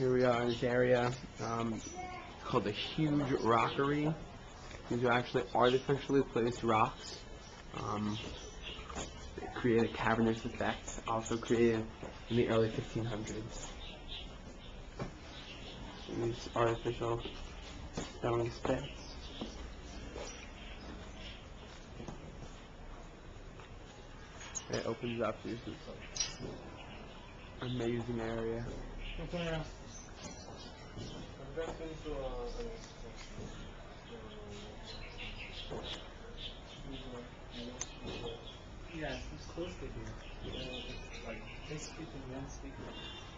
Here we are in this area um, called the Huge Rockery. These are actually artificially placed rocks. Um, they create a cavernous effect, also created in the early 1500s. These artificial stone spits. It opens up. To this is amazing area. Yeah, it's close to here. Uh, like they speak in one speaker.